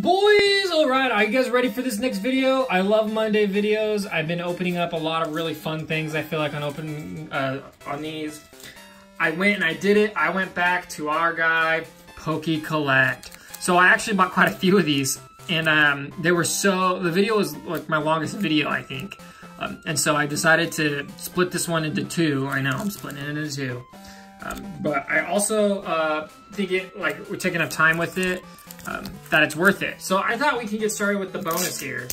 Boys, alright, are you guys ready for this next video? I love Monday videos. I've been opening up a lot of really fun things I feel like on opening uh, on these. I went and I did it. I went back to our guy, PokeCollect. So I actually bought quite a few of these and um, they were so, the video was like my longest video, I think. Um, and so I decided to split this one into two. I know, I'm splitting it into two. Um, but I also uh, think it, like, we're taking enough time with it um, that it's worth it. So I thought we can get started with the bonus here.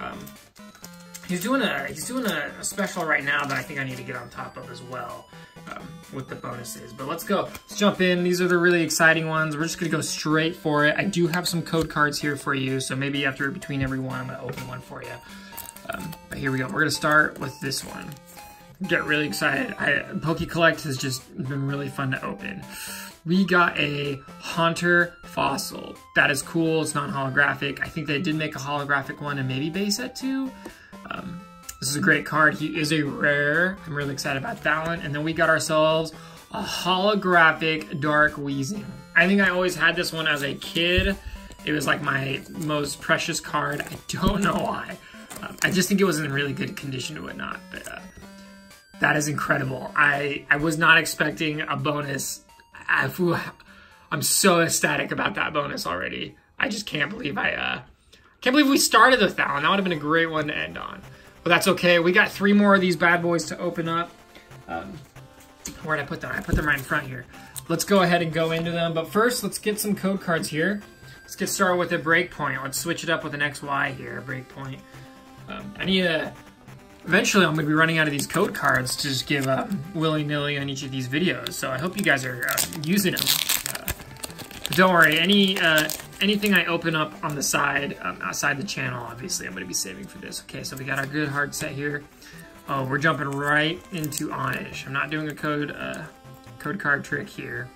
Um, he's doing a he's doing a, a, special right now that I think I need to get on top of as well um, with the bonuses. But let's go. Let's jump in. These are the really exciting ones. We're just gonna go straight for it. I do have some code cards here for you, so maybe after between every one, I'm gonna open one for you. Um, but here we go. We're gonna start with this one. Get really excited. I, PokeCollect has just been really fun to open we got a Haunter fossil. That is cool. It's not holographic. I think they did make a holographic one and maybe base set too. Um, this is a great card. He is a rare. I'm really excited about that one. And then we got ourselves a holographic Dark Weezing. I think I always had this one as a kid. It was like my most precious card. I don't know why. Um, I just think it was in really good condition and whatnot. But uh, that is incredible. I, I was not expecting a bonus I, am so ecstatic about that bonus already. I just can't believe I, uh, can't believe we started with that one. That would have been a great one to end on. But that's okay. We got three more of these bad boys to open up. Um, where did I put them? I put them right in front here. Let's go ahead and go into them. But first, let's get some code cards here. Let's get started with a breakpoint. Let's switch it up with an XY here, a breakpoint. Um, I need a Eventually, I'm going to be running out of these code cards to just give uh, willy-nilly on each of these videos, so I hope you guys are uh, using them. Uh, don't worry, any uh, anything I open up on the side, um, outside the channel, obviously, I'm going to be saving for this. Okay, so we got our good hard set here. Oh, we're jumping right into Oddish. I'm not doing a code uh, code card trick here.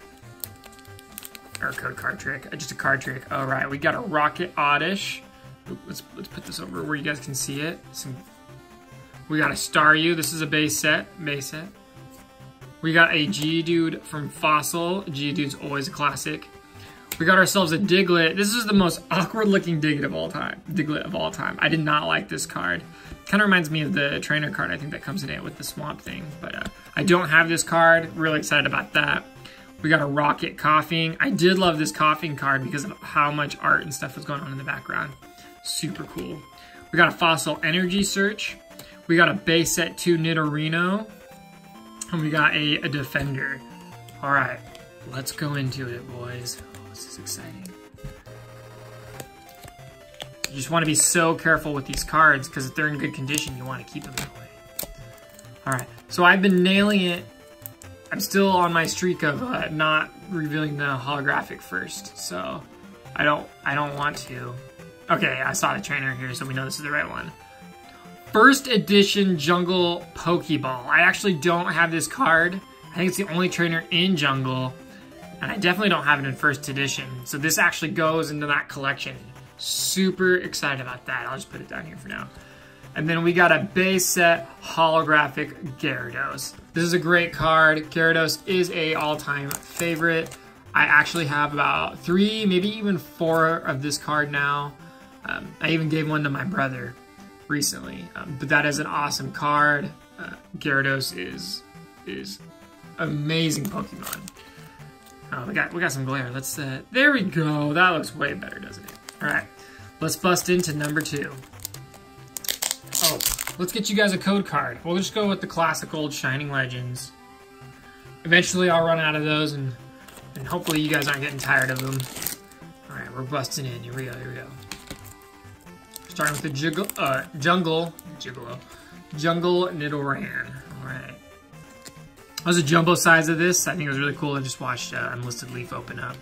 Or code card trick, uh, just a card trick. All right, we got a Rocket Oddish. Let's, let's put this over where you guys can see it. Some we got a Staryu. This is a base set. Base set. We got a Geodude from Fossil. Geodude's always a classic. We got ourselves a Diglett. This is the most awkward looking Diglett of all time. Diglett of all time. I did not like this card. Kind of reminds me of the trainer card I think that comes in it with the swamp thing. But uh, I don't have this card. Really excited about that. We got a Rocket Koffing. I did love this Koffing card because of how much art and stuff was going on in the background. Super cool. We got a Fossil Energy Search. We got a base set 2 Nidorino. And we got a, a Defender. Alright, let's go into it, boys. Oh, this is exciting. You just want to be so careful with these cards, because if they're in good condition, you want to keep them that way. Alright, so I've been nailing it. I'm still on my streak of uh, not revealing the holographic first, so I don't I don't want to. Okay, I saw the trainer here, so we know this is the right one first edition Jungle Pokeball. I actually don't have this card. I think it's the only trainer in Jungle. And I definitely don't have it in first edition. So this actually goes into that collection. Super excited about that. I'll just put it down here for now. And then we got a base set holographic Gyarados. This is a great card. Gyarados is a all-time favorite. I actually have about three, maybe even four of this card now. Um, I even gave one to my brother recently. Um, but that is an awesome card. Uh, Gyarados is is amazing Pokemon. Oh, we got we got some glare. Let's uh, there we go. That looks way better, doesn't it? All right, let's bust into number two. Oh, let's get you guys a code card. We'll just go with the classic old Shining Legends. Eventually, I'll run out of those, and and hopefully you guys aren't getting tired of them. All right, we're busting in. Here we go. Here we go. Starting with the jiggle, uh, jungle, jungle Nidoran. All right. That was a jumbo size of this. I think it was really cool. I just watched uh, Unlisted Leaf open up.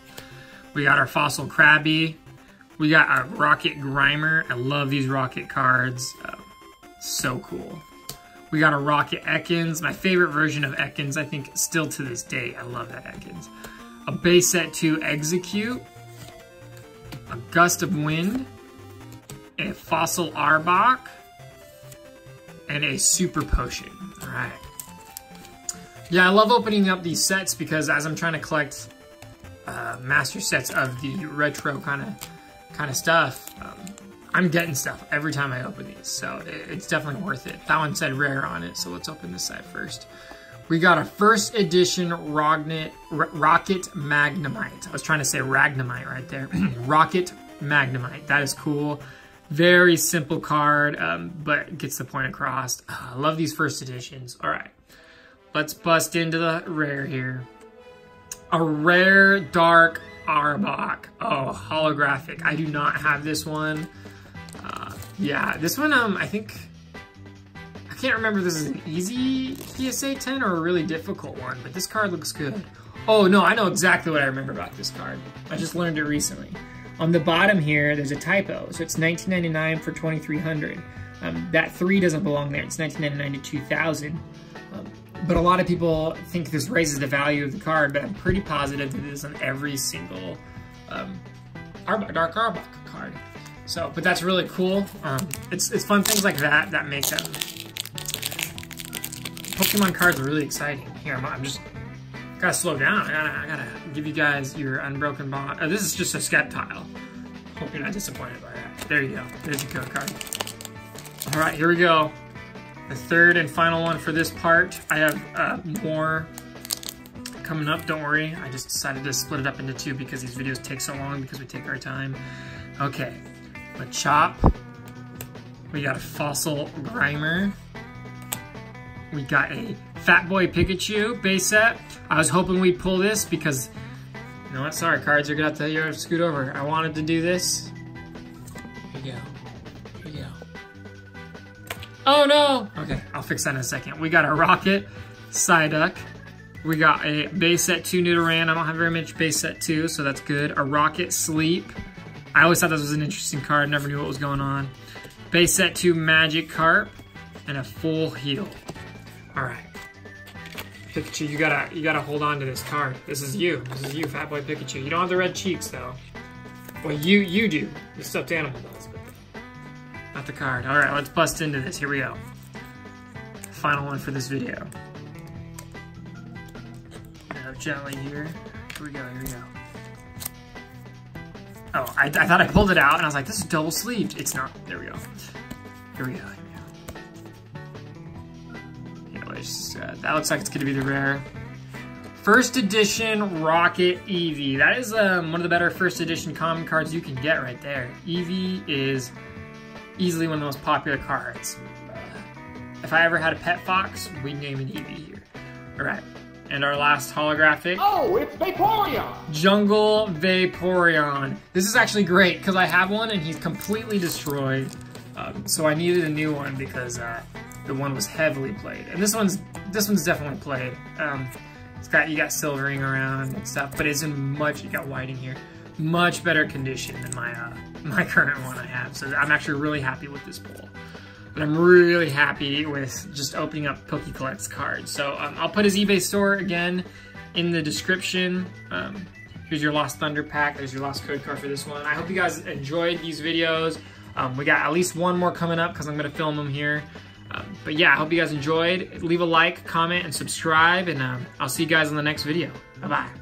We got our Fossil Krabby. We got our Rocket Grimer. I love these Rocket cards. Uh, so cool. We got a Rocket Ekans. My favorite version of Ekans, I think, still to this day. I love that Ekans. A base set 2 Exeggcute, A Gust of Wind a Fossil Arbok, and a Super Potion. All right. Yeah, I love opening up these sets because as I'm trying to collect uh, master sets of the retro kind of kind of stuff, um, I'm getting stuff every time I open these, so it's definitely worth it. That one said rare on it, so let's open this side first. We got a first edition Rognet, Rocket Magnemite. I was trying to say Ragnemite right there. Rocket Magnemite. That is cool. Very simple card, um, but gets the point across. I love these first editions. All right, let's bust into the rare here. A rare dark Arbok. Oh, holographic. I do not have this one. Uh, yeah, this one, um, I think, I can't remember this is an easy PSA 10 or a really difficult one, but this card looks good. Oh no, I know exactly what I remember about this card. I just learned it recently. On the bottom here, there's a typo, so it's 1999 for 2300. Um, that three doesn't belong there. It's 1999 to 2000. Um, but a lot of people think this raises the value of the card, but I'm pretty positive that it is on every single um, Dark Arbok card. So, but that's really cool. Um, it's, it's fun things like that that make them. Pokemon cards are really exciting. Here, I'm, I'm just gotta slow down. I gotta, I gotta give you guys your unbroken bond. Oh, this is just a Sceptile. Hope you're not disappointed by that. There you go. There's your code card. All right, here we go. The third and final one for this part. I have uh, more coming up, don't worry. I just decided to split it up into two because these videos take so long because we take our time. Okay, a chop. We got a Fossil Grimer. We got a Fat Boy Pikachu base set. I was hoping we'd pull this because, you know what, sorry, cards are gonna have to, you have to scoot over. I wanted to do this. Here you go. Here you go. Oh no! Okay, I'll fix that in a second. We got a Rocket Psyduck. We got a base set 2 Nidoran. I don't have very much base set 2, so that's good. A Rocket Sleep. I always thought this was an interesting card. Never knew what was going on. Base set 2 Magikarp. And a full heal. All right. Pikachu, you gotta you gotta hold on to this card. This is you. This is you, Fat Boy Pikachu. You don't have the red cheeks though. Well, you you do. The stuffed animal does, but not the card. All right, let's bust into this. Here we go. Final one for this video. gently here. Here we go. Here we go. Oh, I, I thought I pulled it out, and I was like, this is double sleeved. It's not. There we go. Here we go. That looks like it's going to be the rare. First edition Rocket Eevee. That is um, one of the better first edition common cards you can get right there. Eevee is easily one of the most popular cards. Uh, if I ever had a pet fox, we'd name it Eevee here. All right. And our last holographic. Oh, it's Vaporeon! Jungle Vaporeon. This is actually great because I have one and he's completely destroyed. Um, so I needed a new one because uh, the one was heavily played. And this one's this one's definitely played. Um, it's got you got silvering around and stuff, but it's in much you got whiting here, much better condition than my uh, my current one I have. So I'm actually really happy with this pull. And I'm really happy with just opening up PokeCollect's cards. So um, I'll put his eBay store again in the description. Um, here's your Lost Thunder pack. There's your Lost Code card for this one. I hope you guys enjoyed these videos. Um, we got at least one more coming up because I'm going to film them here. Um, but yeah, I hope you guys enjoyed. Leave a like, comment, and subscribe, and um, I'll see you guys in the next video. Bye-bye.